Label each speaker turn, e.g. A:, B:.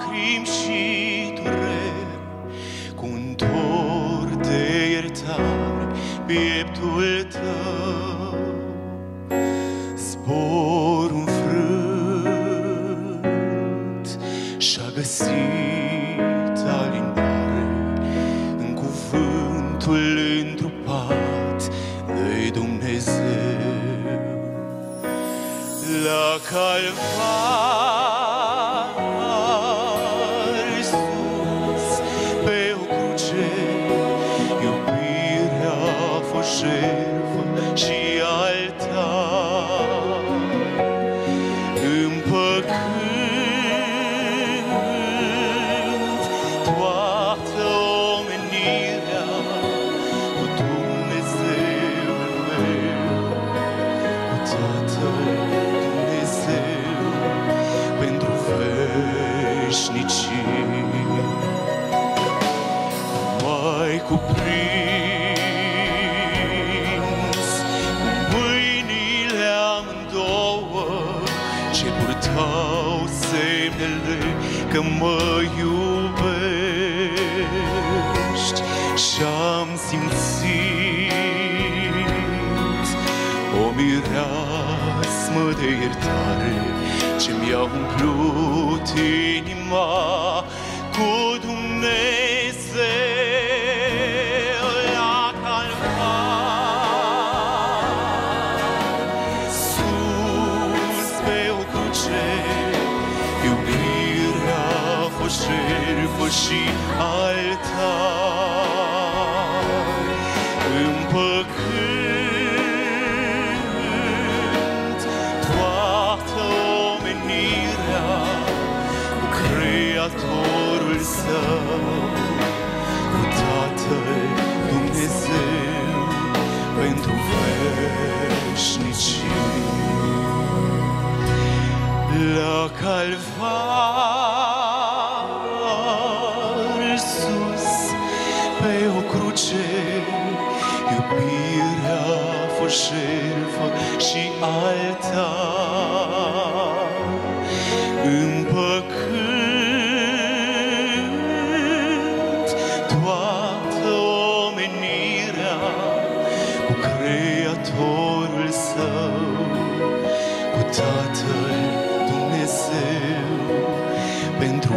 A: lacrimi și dureri cu un dor de iertare pieptul tău. Zbor înfrânt și-a găsit alinare în cuvântul întrupat de Dumnezeu. La calvar împăcând toată omenirea cu Dumnezeul meu cu Tatăl Dumnezeu pentru veșnicii. Mai cuprins ce purtau semnele că mă iubești și-am simțit o mireasmă de iertare ce mi-a umplut inima cu Dumnezeu și altar. Împăcând toată omenirea cu Creatorul Său, cu Tatăl Dumnezeu pentru veșnicii. La calvar iubirea a fost jertfă și altar împăcând toată omenirea cu Creatorul Său, cu Tatăl Dumnezeu pentru